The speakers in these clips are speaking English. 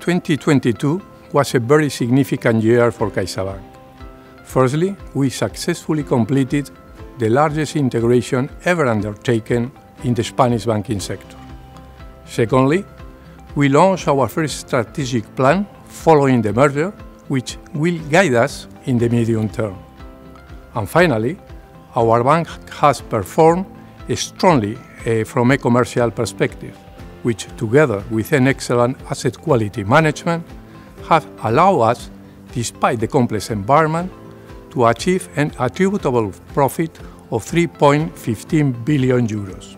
2022 was a very significant year for CaixaBank. Firstly, we successfully completed the largest integration ever undertaken in the Spanish banking sector. Secondly, we launched our first strategic plan following the merger, which will guide us in the medium term. And finally, our bank has performed strongly eh, from a commercial perspective, which together with an excellent asset quality management, have allowed us, despite the complex environment, to achieve an attributable profit of 3.15 billion euros,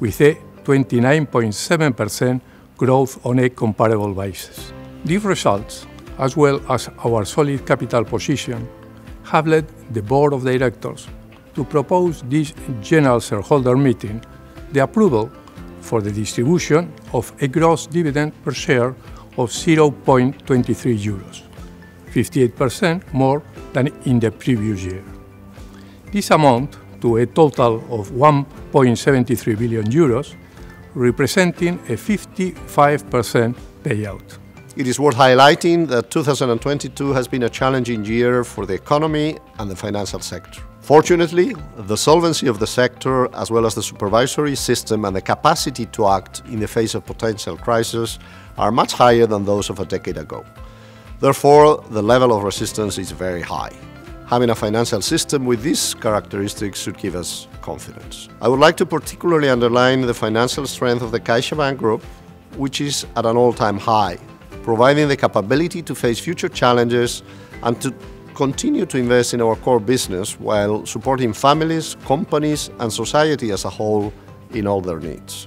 with a 29.7% growth on a comparable basis. These results, as well as our solid capital position, have led the board of directors to propose this general shareholder meeting the approval for the distribution of a gross dividend per share of 0.23 euros, 58% more than in the previous year. This amount to a total of 1.73 billion euros, representing a 55% payout. It is worth highlighting that 2022 has been a challenging year for the economy and the financial sector. Fortunately, the solvency of the sector, as well as the supervisory system and the capacity to act in the face of potential crisis, are much higher than those of a decade ago. Therefore, the level of resistance is very high. Having a financial system with these characteristics should give us confidence. I would like to particularly underline the financial strength of the CaixaBank Group, which is at an all-time high, providing the capability to face future challenges and to continue to invest in our core business while supporting families, companies, and society as a whole in all their needs.